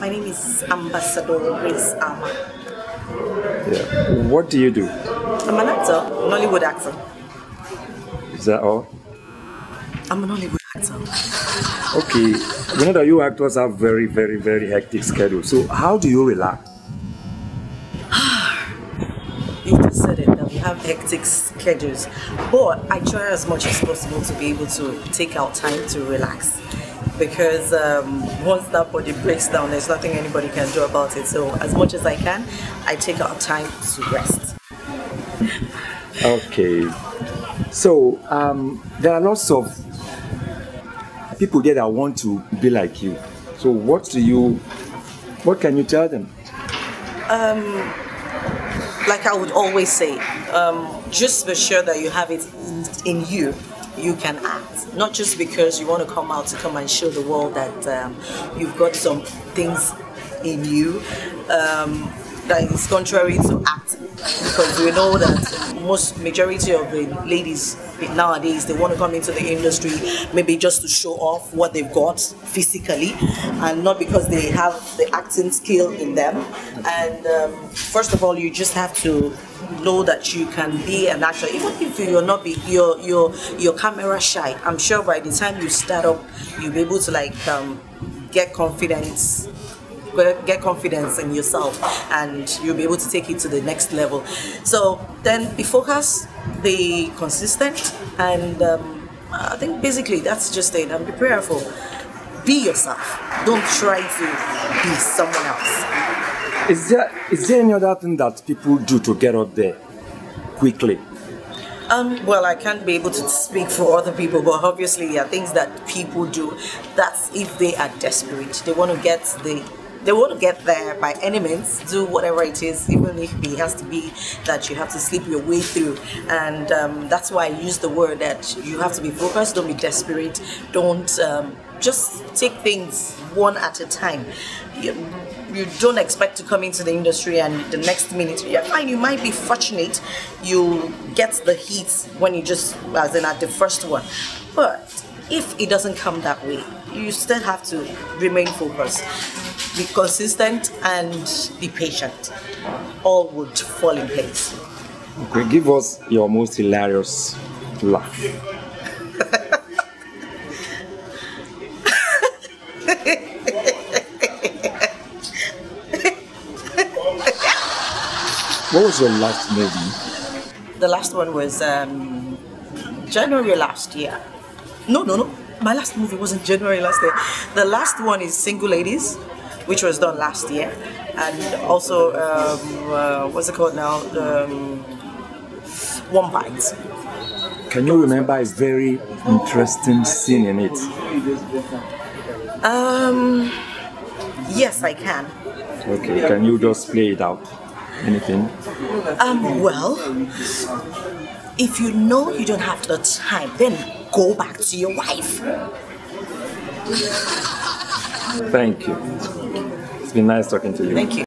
My name is Ambassador Grace Amah. Yeah. What do you do? I'm an actor, an Nollywood actor. Is that all? I'm an Nollywood actor. Okay. We know that you actors have very, very, very hectic schedules. So how do you relax? You just said it that we have hectic schedules, but I try as much as possible to be able to take out time to relax. Because um, once that body breaks down, there's nothing anybody can do about it. So, as much as I can, I take out time to rest. Okay. So um, there are lots of people there that want to be like you. So what do you, what can you tell them? like I would always say, um, just be sure that you have it in you. You can act, not just because you want to come out to come and show the world that um, you've got some things in you. Um, that is contrary to acting. Because we know that most majority of the ladies nowadays they want to come into the industry maybe just to show off what they've got physically, and not because they have the acting skill in them. And um, first of all, you just have to know that you can be an actor, even if you're not be you're you're you're camera shy. I'm sure by the time you start up, you'll be able to like um, get confidence get confidence in yourself and you'll be able to take it to the next level so then be focused be consistent and um, i think basically that's just it and be prayerful be yourself don't try to be someone else Is there, is there any other thing that people do to get up there quickly? Um, well, I can't be able to speak for other people, but obviously there are things that people do. That's if they are desperate. They want to get the they want to get there by any means, do whatever it is, even if it has to be that you have to sleep your way through. And um, that's why I use the word that you have to be focused, don't be desperate, don't um, just take things one at a time. You, you don't expect to come into the industry and the next minute, yeah, fine, you might be fortunate, you get the heat when you just, as in at the first one. But if it doesn't come that way, you still have to remain focused, be consistent, and be patient. All would fall in place. Okay, give us your most hilarious laugh. what was your last movie? The last one was um, January last year. No, no, no. My last movie wasn't January last year. The last one is Single Ladies, which was done last year, and also um, uh, what's it called now? Um, One Bite. Can you remember a very interesting scene in it? Um, yes, I can. Okay, can you just play it out? Anything? Um, well, if you know you don't have the time, then go back to your wife. Thank you. It's been nice talking to you. Thank you.